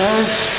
Earth.